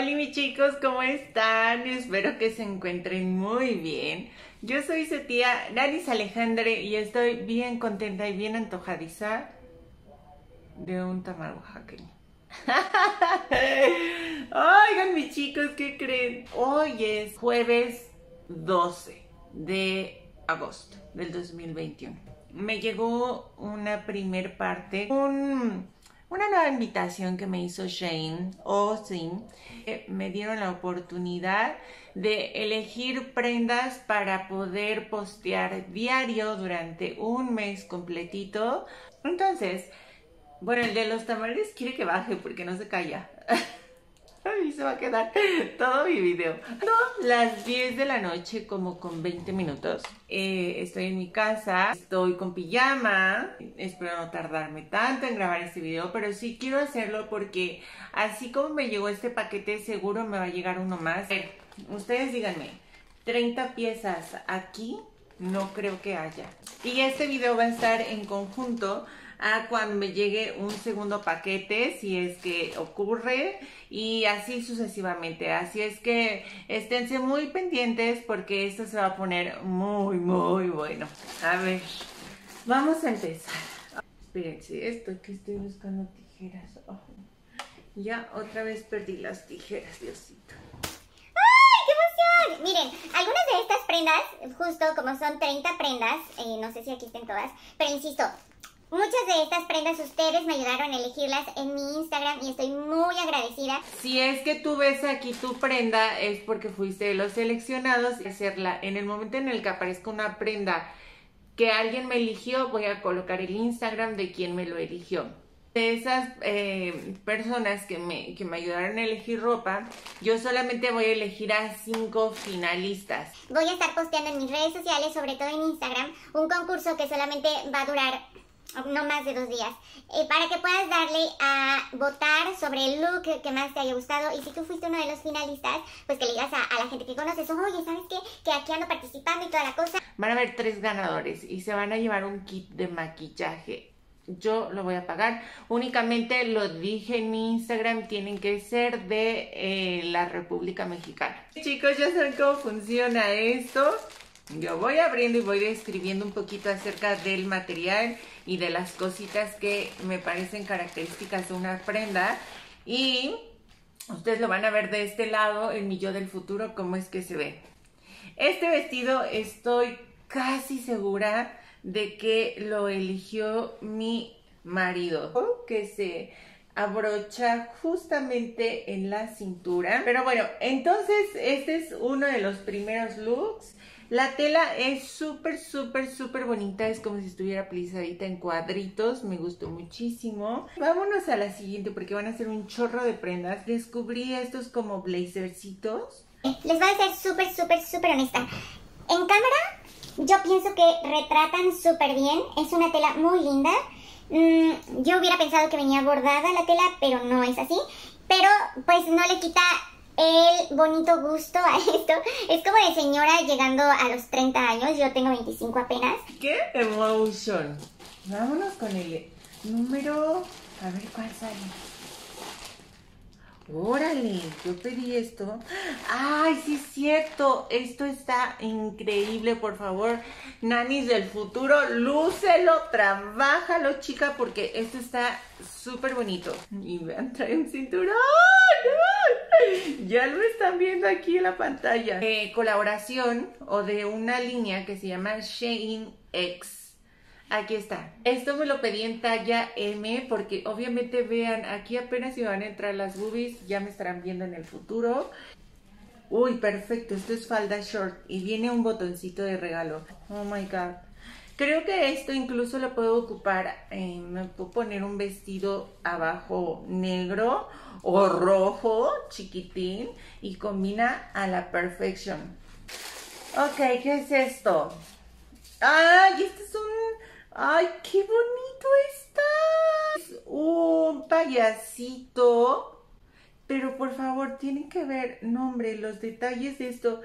Hola mis chicos, ¿cómo están? Espero que se encuentren muy bien. Yo soy su tía Alejandre y estoy bien contenta y bien antojadiza de un tamal oaxaqueño. Oigan mis chicos, ¿qué creen? Hoy es jueves 12 de agosto del 2021. Me llegó una primer parte, un una nueva invitación que me hizo Shane Austin. Me dieron la oportunidad de elegir prendas para poder postear diario durante un mes completito. Entonces, bueno, el de los tamales quiere que baje porque no se calla. Ahí se va a quedar todo mi video. No, las 10 de la noche, como con 20 minutos. Eh, estoy en mi casa, estoy con pijama. Espero no tardarme tanto en grabar este video, pero sí quiero hacerlo porque así como me llegó este paquete, seguro me va a llegar uno más. ustedes díganme, 30 piezas aquí no creo que haya. Y este video va a estar en conjunto a cuando me llegue un segundo paquete, si es que ocurre, y así sucesivamente. Así es que esténse muy pendientes porque esto se va a poner muy, muy bueno. A ver, vamos a empezar. Espérense, esto que estoy buscando tijeras. ya otra vez perdí las tijeras, Diosito. Miren, algunas de estas prendas, justo como son 30 prendas, eh, no sé si aquí estén todas, pero insisto, Muchas de estas prendas ustedes me ayudaron a elegirlas en mi Instagram y estoy muy agradecida. Si es que tú ves aquí tu prenda es porque fuiste de los seleccionados y hacerla en el momento en el que aparezca una prenda que alguien me eligió voy a colocar el Instagram de quien me lo eligió. De esas eh, personas que me, que me ayudaron a elegir ropa, yo solamente voy a elegir a cinco finalistas. Voy a estar posteando en mis redes sociales, sobre todo en Instagram, un concurso que solamente va a durar no más de dos días, eh, para que puedas darle a votar sobre el look que más te haya gustado y si tú fuiste uno de los finalistas, pues que le digas a, la gente que conoces, oye, ¿sabes qué? Que aquí ando participando y toda la cosa. Van a haber tres ganadores y se van a llevar un kit de maquillaje. Yo lo voy a pagar. Únicamente lo dije en mi Instagram, tienen que ser de eh, la República Mexicana. Chicos, ya saben cómo funciona esto. Yo voy abriendo y voy describiendo un poquito acerca del material y de las cositas que me parecen características de una prenda. Y ustedes lo van a ver de este lado, en mi yo del futuro, cómo es que se ve. Este vestido estoy casi segura de que lo eligió mi marido, que se abrocha justamente en la cintura. Pero bueno, entonces este es uno de los primeros looks. La tela es súper, súper, súper bonita. Es como si estuviera plisadita en cuadritos. Me gustó muchísimo. Vámonos a la siguiente porque van a ser un chorro de prendas. Descubrí estos como blazercitos. Les voy a ser súper, súper, súper honesta. En cámara yo pienso que retratan súper bien. Es una tela muy linda. Mm, yo hubiera pensado que venía bordada la tela, pero no es así. Pero pues no le quita el bonito gusto a esto. Es como de señora llegando a los 30 años, yo tengo 25 apenas. ¡Qué emotion! Vámonos con el número... A ver cuál sale. Órale, yo pedí esto. Ay, sí es cierto. Esto está increíble, por favor. Nanis del futuro, lúcelo, trabájalo, chica, porque esto está súper bonito. Y vean, trae un cinturón. Ya lo están viendo aquí en la pantalla. Eh, colaboración o de una línea que se llama Shane X. Aquí está. Esto me lo pedí en talla M porque obviamente vean, aquí apenas si van a entrar las boobies, ya me estarán viendo en el futuro. Uy, perfecto, esto es falda short y viene un botoncito de regalo. Oh my god. Creo que esto incluso lo puedo ocupar, eh, me puedo poner un vestido abajo negro o rojo, chiquitín, y combina a la perfección. Ok, ¿qué es esto? ¡Ay, este es un ¡Ay, qué bonito está! Es un payasito. Pero por favor, tienen que ver, nombre, los detalles de esto.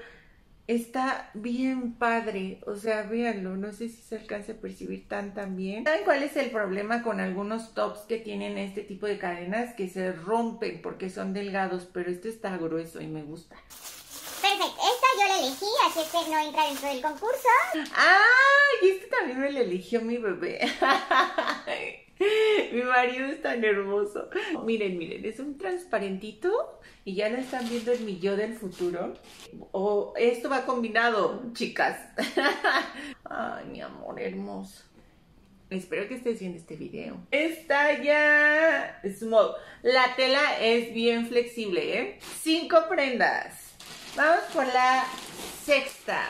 Está bien padre, o sea, véanlo, no sé si se alcanza a percibir tan tan bien. ¿Saben cuál es el problema con algunos tops que tienen este tipo de cadenas? Que se rompen porque son delgados, pero este está grueso y me gusta. Perfecto, esta yo la elegí, así es que no entra dentro del concurso. ¡Ay! Este también me lo eligió mi bebé. mi marido es tan hermoso. Miren, miren, es un transparentito y ya lo están viendo en mi yo del futuro. O esto va combinado, chicas. Ay, mi amor hermoso. Espero que estés viendo este video. Está ya small. La tela es bien flexible, ¿eh? Cinco prendas. Vamos por la sexta.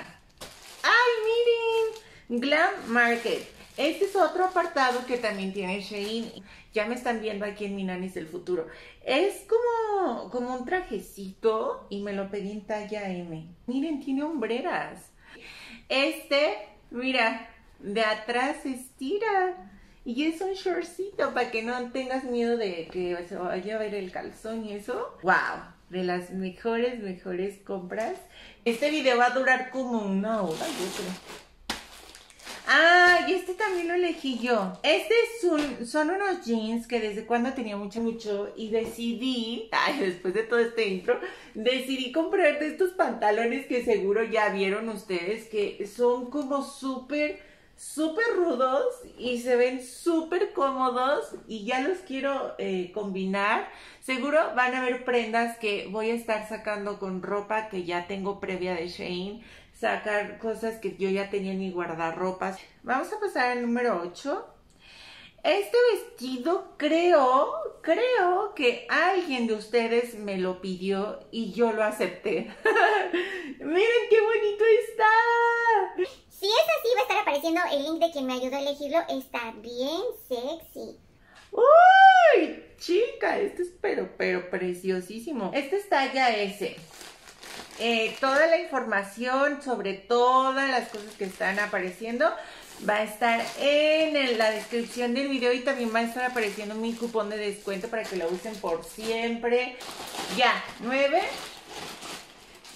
¡Ay, miren! Glam Market. Este es otro apartado que también tiene Shein. Ya me están viendo aquí en mi Nanis del futuro. Es como, como un trajecito y me lo pedí en talla M. Miren, tiene hombreras. Este, mira, de atrás se estira. Y es un shortcito para que no tengas miedo de que se vaya a ver el calzón y eso. ¡Wow! De las mejores, mejores compras. Este video va a durar como una hora, yo creo. Ah, y este también lo elegí yo. Este es son unos jeans que desde cuando tenía mucho, mucho y decidí, ay, después de todo este intro, decidí comprar de estos pantalones que seguro ya vieron ustedes que son como súper súper rudos y se ven súper cómodos y ya los quiero eh, combinar. Seguro van a haber prendas que voy a estar sacando con ropa que ya tengo previa de Shane, sacar cosas que yo ya tenía en mi guardarropas. Vamos a pasar al número 8. Este vestido creo, creo que alguien de ustedes me lo pidió y yo lo acepté. Miren qué bonito está. Si es así, va a estar apareciendo el link de quien me ayudó a elegirlo. Está bien sexy. ¡Uy! Chica, este es pero, pero preciosísimo. Este es talla S. Toda la información sobre todas las cosas que están apareciendo va a estar en la descripción del video y también va a estar apareciendo mi cupón de descuento para que lo usen por siempre. Ya, 9,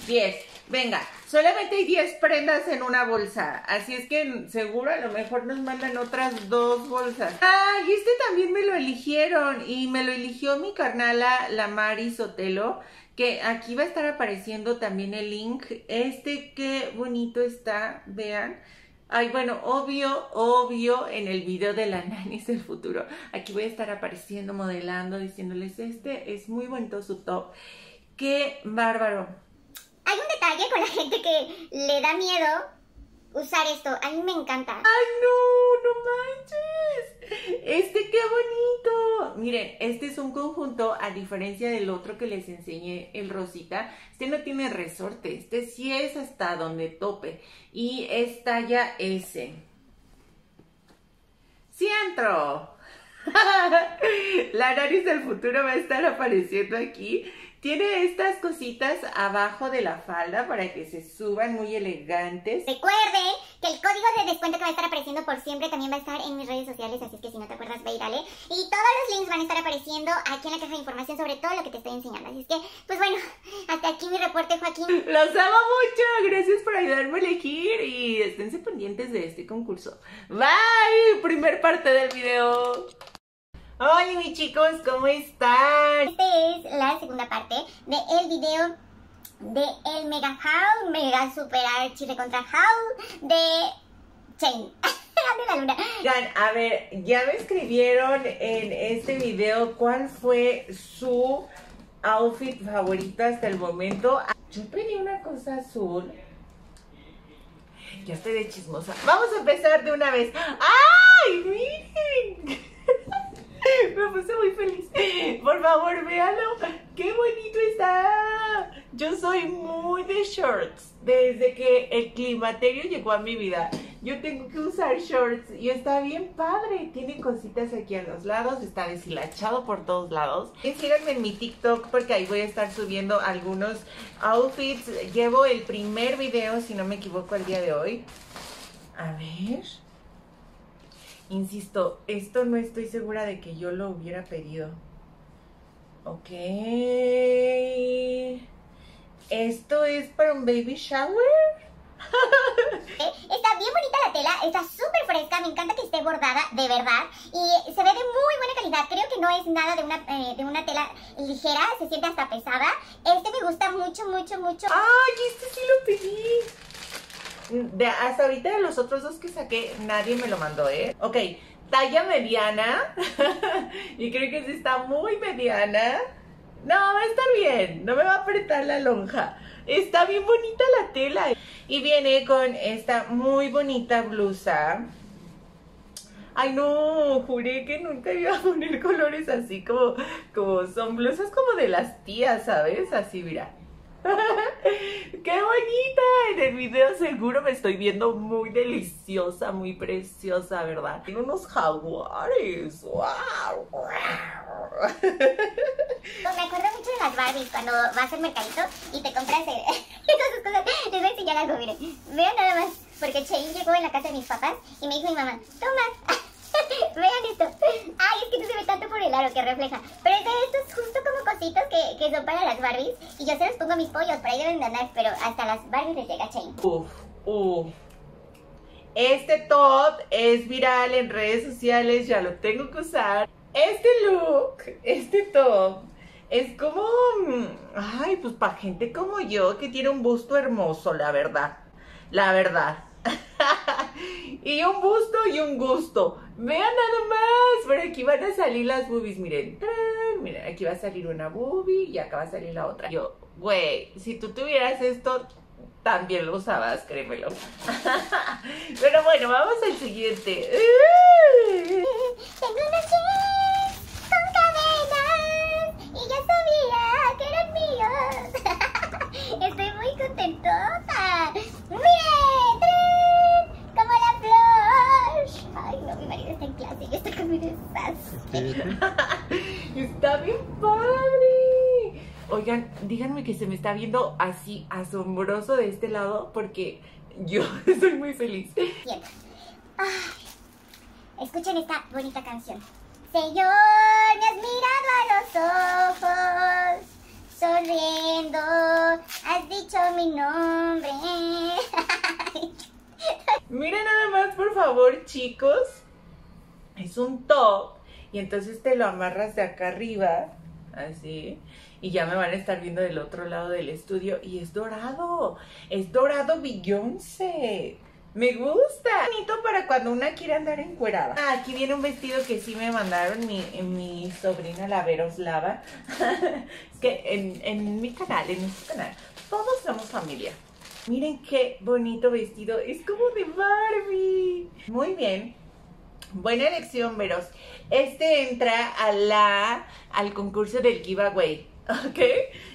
10. Venga, solamente hay 10 prendas en una bolsa. Así es que seguro a lo mejor nos mandan otras dos bolsas. Ah, y este también me lo eligieron. Y me lo eligió mi carnala, la Mari Sotelo. Que aquí va a estar apareciendo también el link. Este qué bonito está, vean. Ay, bueno, obvio, obvio, en el video de la Nanis del futuro. Aquí voy a estar apareciendo, modelando, diciéndoles, este es muy bonito su top. Qué bárbaro hay un detalle con la gente que le da miedo usar esto. A mí me encanta. ¡Ay, no! ¡No manches! Este qué bonito. Miren, este es un conjunto, a diferencia del otro que les enseñé, el rosita. Este no tiene resorte. Este sí es hasta donde tope. Y es talla S. ¡Sí entro! la nariz del futuro va a estar apareciendo aquí tiene estas cositas abajo de la falda para que se suban muy elegantes. Recuerde que el código de descuento que va a estar apareciendo por siempre también va a estar en mis redes sociales, así es que si no te acuerdas, ve y dale. Y todos los links van a estar apareciendo aquí en la caja de información sobre todo lo que te estoy enseñando. Así es que, pues bueno, hasta aquí mi reporte, Joaquín. Los amo mucho, gracias por ayudarme a elegir y esténse pendientes de este concurso. Bye, primer parte del video. Hola mis chicos, ¿cómo están? Esta es la segunda parte del video de el Mega Howl, Mega Super Archie contra Howl de Chain. de la luna. a ver, ya me escribieron en este video cuál fue su outfit favorito hasta el momento. Yo pedí una cosa azul. Ya estoy de chismosa. Vamos a empezar de una vez. ¡Ay, miren! Me puse muy feliz. Por favor, véanlo. ¡Qué bonito está! Yo soy muy de shorts. Desde que el climaterio llegó a mi vida. Yo tengo que usar shorts y está bien padre. Tiene cositas aquí a los lados. Está deshilachado por todos lados. Y síganme en mi TikTok porque ahí voy a estar subiendo algunos outfits. Llevo el primer video, si no me equivoco, el día de hoy. A ver. Insisto, esto no estoy segura de que yo lo hubiera pedido. Ok. ¿Esto es para un baby shower? Eh, Está bien bonita la tela, está súper fresca, me encanta que esté bordada, de verdad. Y se ve de muy buena calidad. Creo que no es nada de una, eh, de una tela ligera, se siente hasta pesada. Este me gusta mucho, mucho, mucho. ¡Ay, este sí lo pedí! De, hasta ahorita de los otros dos que saqué, nadie me lo mandó, ¿eh? Ok, talla mediana. y creo que sí está muy mediana. No, va a estar bien, no me va a apretar la lonja. Está bien bonita la tela. Y viene con esta muy bonita blusa. Ay, no, juré que nunca iba a poner colores así como, como son blusas como de las tías, ¿sabes? Así, mira. ¡Qué bonita! En el video seguro me estoy viendo muy deliciosa, muy preciosa, ¿verdad? Tiene unos jaguares. ¡Wow! Me acuerdo mucho de las Barbies cuando vas al mercadito y te compras eh, esas cosas. Les voy a enseñar algo, miren. Vean nada más, porque Shane llegó en la casa de mis papás y me dijo mi mamá, toma. Vean esto. Ay, es que no se ve tanto por el aro que refleja. Pero es de estos justo como cositos que, que son para las Barbies. Y yo se los pongo a mis pollos, por ahí deben de. Pero hasta las Barbies les llega Shane. Uf, uf. Este top es viral en redes sociales, ya lo tengo que usar. Este look, este top, es como, mm, ay, pues para gente como yo que tiene un busto hermoso, la verdad. La verdad. y un busto y un gusto. Vean nada más. Por aquí van a salir las boobies. Miren. ¡Tarán! Miren, aquí va a salir una boobie y acá va a salir la otra. Yo, güey, si tú tuvieras esto, también lo usabas, créemelo. Pero bueno, vamos al siguiente. Tengo jeans con cadenas y yo sabía que eran míos. Estoy muy contentota. Mi despacio. Está bien padre. Oigan, díganme que se me está viendo así asombroso de este lado porque yo estoy muy feliz. Ay, escuchen esta bonita canción. Señor, me has mirado a los ojos, sonriendo, has dicho mi nombre. Miren nada más, por favor, chicos. Es un top. Y entonces te lo amarras de acá arriba. Así. Y ya me van a estar viendo del otro lado del estudio. Y es dorado. Es dorado Beyoncé. Me gusta. Bonito para cuando una quiere andar encuerada. Ah, aquí viene un vestido que sí me mandaron mi, sobrina la Veroslava. es que en, en mi canal, en nuestro canal, todos somos familia. Miren qué bonito vestido. Es como de Barbie. Muy bien. Buena elección, Veros. Este entra a la, al concurso del giveaway. ¿Ok?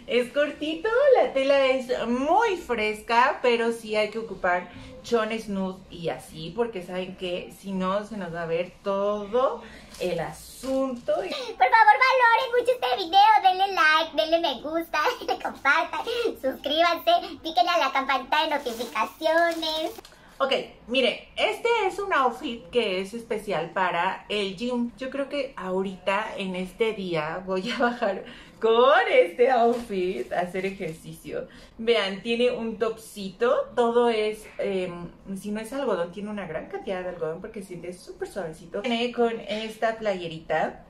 Es cortito, la tela es muy fresca, pero sí hay que ocupar chones nude y así, porque saben que si no se nos va a ver todo el asunto. Por favor, valoren mucho este video, denle like, denle me gusta, denle compartan, suscríbanse, piquen a la campanita de notificaciones. Ok, mire, este es un outfit que es especial para el gym. Yo creo que ahorita, en este día, voy a bajar con este outfit a hacer ejercicio. Vean, tiene un topcito, todo es, eh, si no es algodón, tiene una gran cantidad de algodón porque siente súper suavecito. Viene con esta playerita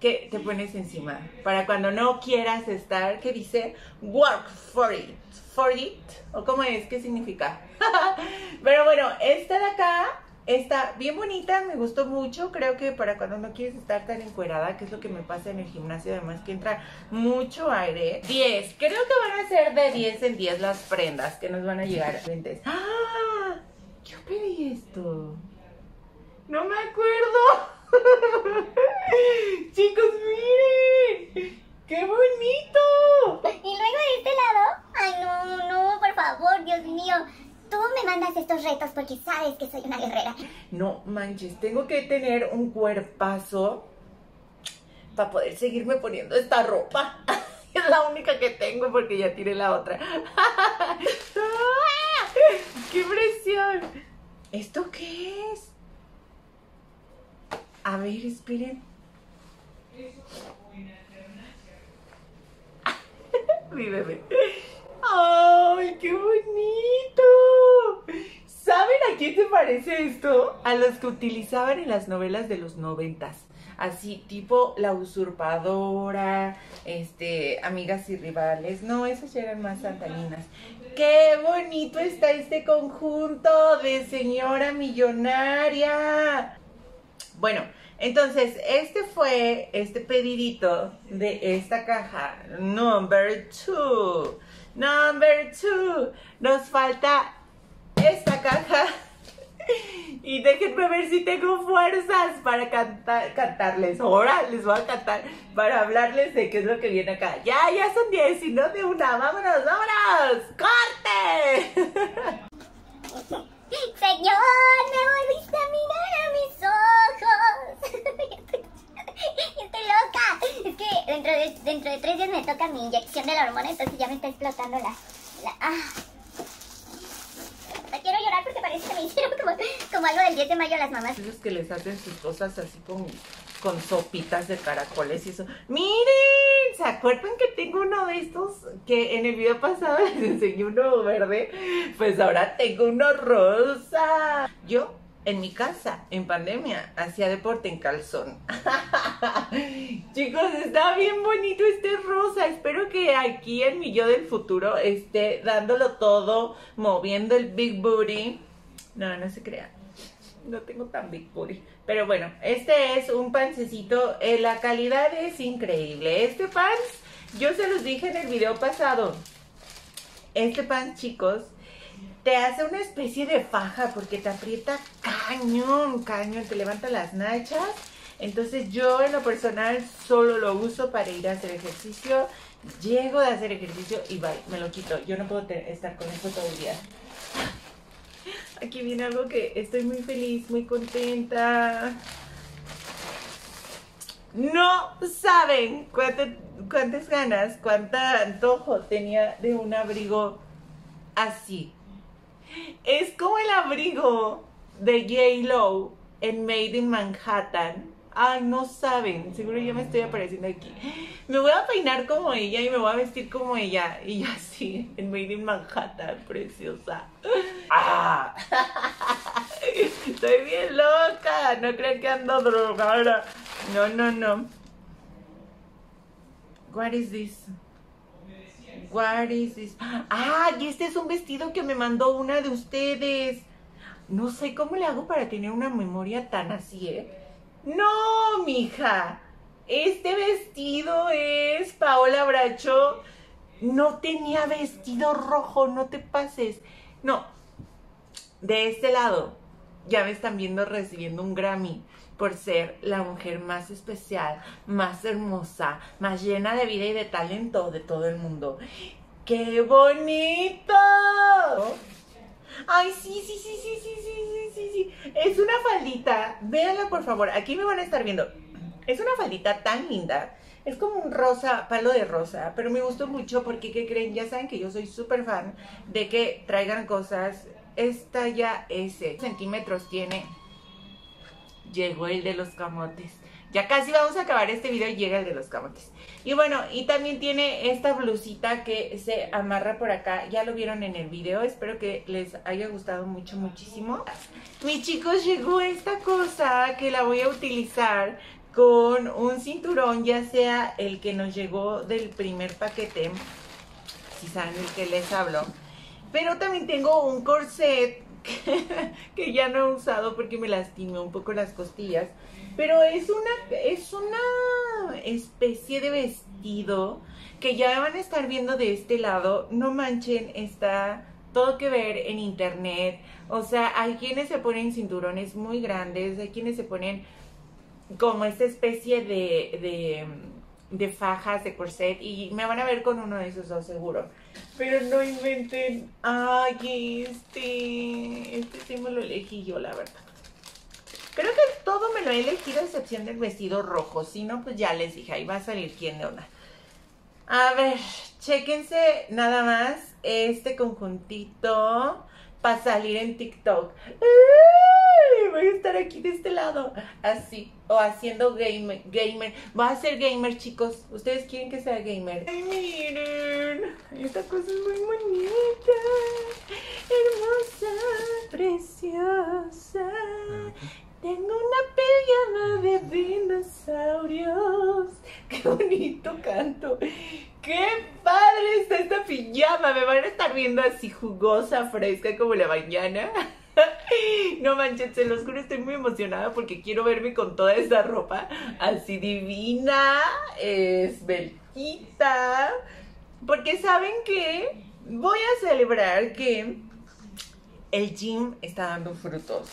que te pones encima para cuando no quieras estar, que dice work for it, for it, o cómo es, qué significa. Pero bueno, esta de acá está bien bonita, me gustó mucho, creo que para cuando no quieres estar tan encuerada, que es lo que me pasa en el gimnasio, además que entra mucho aire. 10, creo que van a ser de 10 en 10 las prendas que nos van a llegar. ¡Ah! Yo pedí esto. No me acuerdo. Chicos, miren. ¡Qué bonito! Y luego de este lado, ay no, no, por favor, Dios mío. Tú me mandas estos retos porque sabes que soy una guerrera. No manches, tengo que tener un cuerpazo para poder seguirme poniendo esta ropa. Es la única que tengo porque ya tiré la otra. ¡Qué presión! ¿Esto qué es? A ver, esperen. Mi bebé. ¡Ay, qué bonito! ¿Saben a quién se parece esto? A los que utilizaban en las novelas de los noventas. Así, tipo La Usurpadora, este, Amigas y Rivales. No, esas ya eran más santaninas. ¡Qué bonito está este conjunto de señora millonaria! Bueno, entonces, este fue este pedidito de esta caja number two. Number two. Nos falta esta caja. Y déjenme ver si tengo fuerzas para cantar, cantarles. Ahora les voy a cantar para hablarles de qué es lo que viene acá. Ya, ya son 10 y no de una. ¡Vámonos, vámonos! ¡Corte! Señor, me volviste a mirar a mis ojos. Estoy loca. Es que dentro de, dentro de tres días me toca mi inyección de la hormona, entonces ya me está explotando la... la ah. Quiero llorar porque parece que me hicieron como, como algo del 10 de mayo a las mamás. Esos que les hacen sus cosas así con, con sopitas de caracoles y eso. ¡Miren! ¿Se acuerdan que tengo uno de estos que en el video pasado les enseñé uno verde? Pues ahora tengo uno rosa. Yo en mi casa, en pandemia, hacía deporte en calzón. Chicos, está bien bonito este rosa. Espero que aquí en mi yo del futuro esté dándolo todo, moviendo el big booty. No, no se crea. No tengo tan big booty. Pero bueno, este es un pancecito. Eh, la calidad es increíble. Este pan, yo se los dije en el video pasado. Este pan, chicos, te hace una especie de faja porque te aprieta cañón, cañón, te levanta las nachas. Entonces yo en lo personal solo lo uso para ir a hacer ejercicio. Llego de hacer ejercicio y bye, me lo quito. Yo no puedo estar con esto todo el día. Aquí viene algo que estoy muy feliz, muy contenta. No saben cuántas ganas, cuánta antojo tenía de un abrigo así. Es como el abrigo de J. Lo en Made in Manhattan. Ay, no saben, seguro ya me estoy apareciendo aquí. Me voy a peinar como ella y me voy a vestir como ella. Y así, en Made in Manhattan, preciosa. ¡Ah! Estoy bien loca. No crean que ando drogada. No, no, no. What is this? What is this? Ah, y este es un vestido que me mandó una de ustedes. No sé cómo le hago para tener una memoria tan así, ¿eh? No, mija. Este vestido es Paola Bracho. No tenía vestido rojo, no te pases. No. De este lado, ya me están viendo recibiendo un Grammy por ser la mujer más especial, más hermosa, más llena de vida y de talento de todo el mundo. ¡Qué bonito! Ay, sí, sí, sí, sí, sí, sí, sí, sí, Es una faldita. Véanla, por favor. Aquí me van a estar viendo. Es una faldita tan linda. Es como un rosa, palo de rosa, pero me gustó mucho porque, ¿qué creen? Ya saben que yo soy súper fan de que traigan cosas. Esta ya S centímetros tiene llegó el de los camotes. Ya casi vamos a acabar este video y llega el de los camotes. Y bueno, y también tiene esta blusita que se amarra por acá. Ya lo vieron en el video. Espero que les haya gustado mucho, muchísimo. Mis chicos, llegó esta cosa que la voy a utilizar con un cinturón, ya sea el que nos llegó del primer paquete. Si saben el que les hablo. Pero también tengo un corset que, ya no he usado porque me lastimé un poco las costillas. Pero es una, es una especie de vestido que ya van a estar viendo de este lado. No manchen, está todo que ver en internet. O sea, hay quienes se ponen cinturones muy grandes, hay quienes se ponen como esta especie de, de, de fajas, de corset. Y me van a ver con uno de esos dos seguro. Pero no inventen. Ay, este. Este sí me lo elegí yo, la verdad. Creo que todo me lo he elegido a excepción del vestido rojo. Si no, pues ya les dije, ahí va a salir quién de una. A ver, chéquense nada más este conjuntito para salir en TikTok. Voy a estar aquí de este lado, así, o haciendo gamer, gamer. Va a ser gamer, chicos. ¿Ustedes quieren que sea gamer? Ay, miren, esta cosa es muy bonita, hermosa, preciosa. Tengo una pijama de dinosaurios. Qué bonito canto. Qué padre está esta pijama. Me van a estar viendo así jugosa, fresca como la mañana. No manches, se los juro, estoy muy emocionada porque quiero verme con toda esa ropa así divina, esbeltita. Porque saben que voy a celebrar que el gym está dando frutos.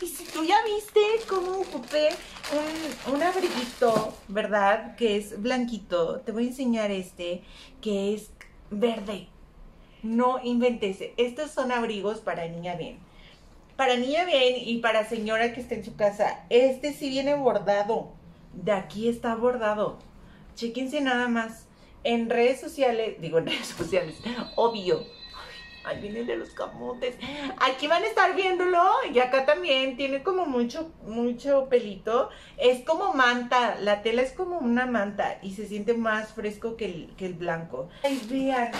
Y si tú ya viste cómo ocupé un, un abriguito, ¿verdad? Que es blanquito. Te voy a enseñar este, que es verde. No inventes. Estos son abrigos para niña bien. Para niña bien y para señora que esté en su casa. Este sí viene bordado. De aquí está bordado. Chequense nada más. En redes sociales, digo en redes sociales, obvio Ahí viene el de los camotes. Aquí van a estar viéndolo. Y acá también tiene como mucho, mucho pelito. Es como manta. La tela es como una manta. Y se siente más fresco que el, que el blanco. Ay, vean.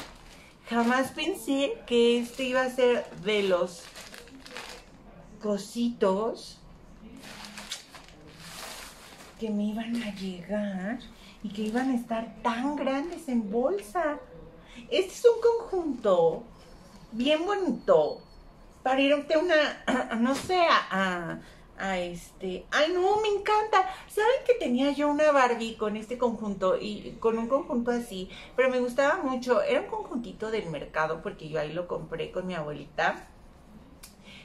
Jamás pensé que este iba a ser de los cositos que me iban a llegar y que iban a estar tan grandes en bolsa. Este es un conjunto bien bonito para ir a una, no sé, a, a, este, ay no, me encanta. ¿Saben que tenía yo una Barbie con este conjunto y con un conjunto así? Pero me gustaba mucho, era un conjuntito del mercado porque yo ahí lo compré con mi abuelita.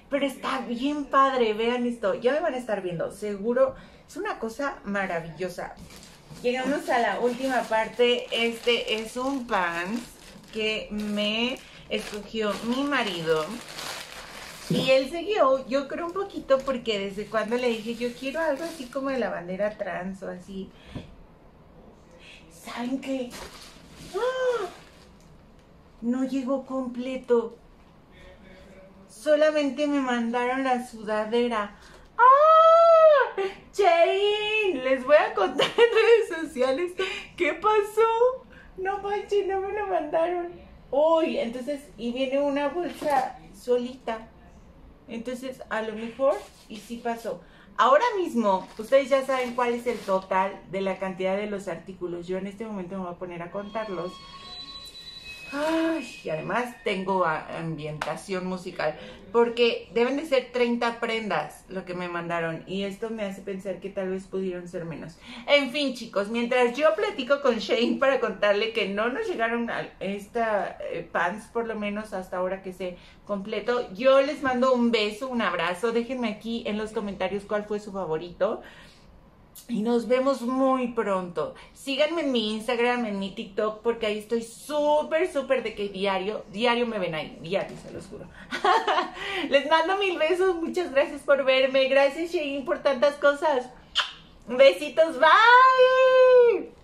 Pero está bien padre, vean esto, ya me van a estar viendo, seguro, es una cosa maravillosa. Llegamos a la última parte, este es un pants que me escogió mi marido. Y él siguió, yo creo un poquito porque desde cuando le dije, yo quiero algo así como de la bandera trans o así. ¿Saben qué? ¡Ah! No llegó completo. Solamente me mandaron la sudadera. ¡Ah! Chain, les voy a contar en redes sociales qué pasó. No manches, no me lo mandaron. Uy, entonces, y viene una bolsa solita. Entonces, a lo mejor, y sí pasó. Ahora mismo, ustedes ya saben cuál es el total de la cantidad de los artículos. Yo en este momento me voy a poner a contarlos. Ay, y además tengo ambientación musical, porque deben de ser 30 prendas lo que me mandaron y esto me hace pensar que tal vez pudieron ser menos. En fin, chicos, mientras yo platico con Shane para contarle que no nos llegaron a esta eh, pants, por lo menos hasta ahora que se completo, yo les mando un beso, un abrazo, déjenme aquí en los comentarios cuál fue su favorito. Y nos vemos muy pronto. Síganme en mi Instagram, en mi TikTok, porque ahí estoy súper, súper de que diario, diario me ven ahí, diario, se los juro. Les mando mil besos, muchas gracias por verme. Gracias, Shane, por tantas cosas. Besitos, bye.